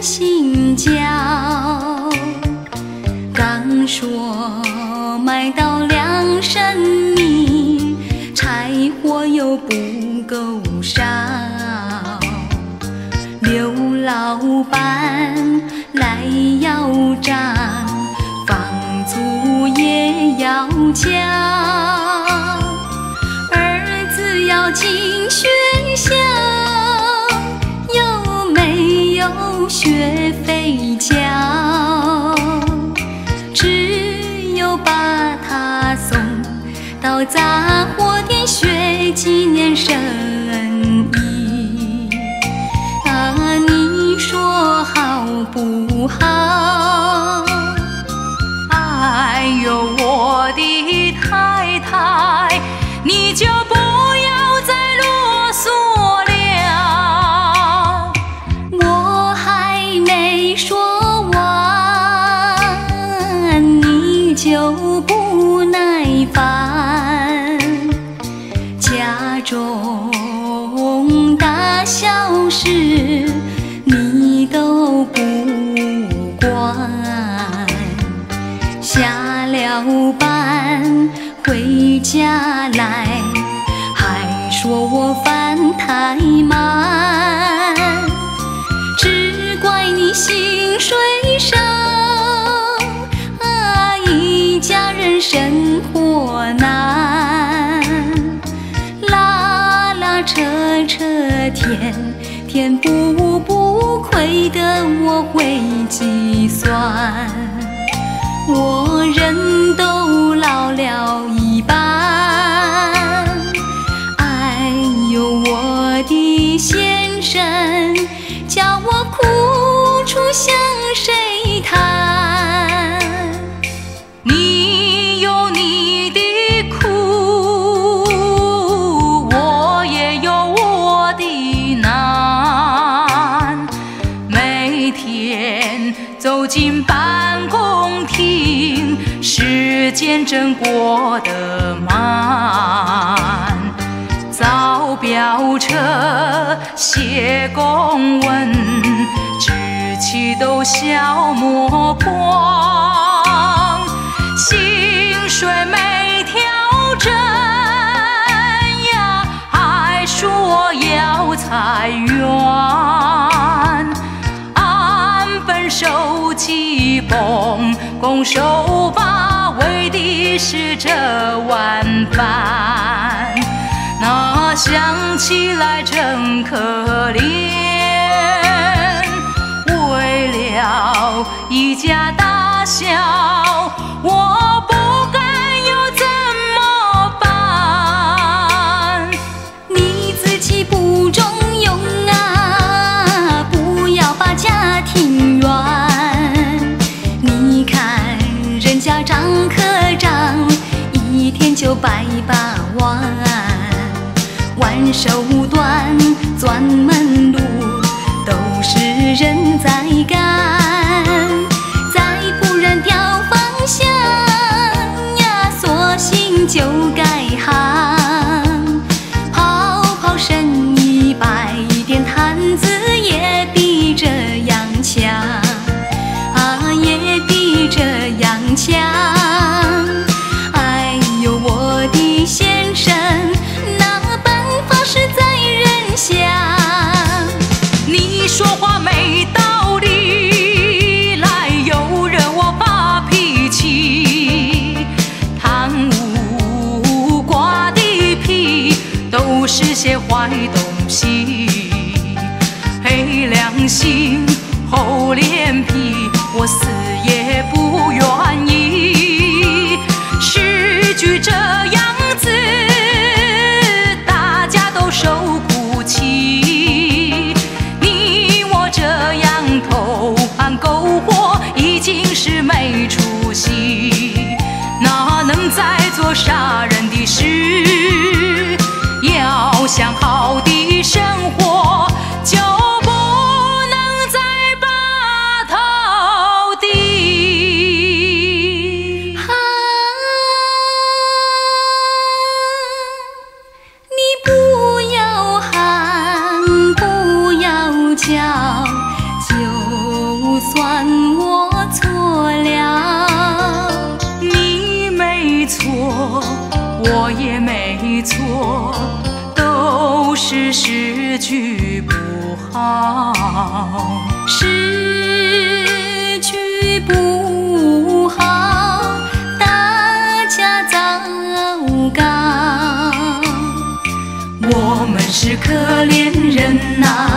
心焦刚说买到两升米柴火又不够烧。刘老板来要账房租也要交。学费交，只有把它送到杂货店学几年生意。啊，你说好不好？太慢。只怪你薪水少，啊，一家人生活难。拉拉扯扯，天天不不，亏得我会计算。我向谁谈？你有你的苦，我也有我的难。每天走进办公厅，时间真过得慢。造表车、写公文，气都消磨光，薪水没调整呀，还说要裁员。安分守己，奉公守法，为的是这碗饭。那想起来真可怜，了一家大小，我不该又怎么办？你自己不中用啊，不要把家庭怨。你看人家张科长，一天就百八万，玩手段钻门路，是人在干。些坏东西。黑良心厚脸皮，我死也不愿意。时局这错都是失去不好失去不好大家糟糕我们是可怜人呐。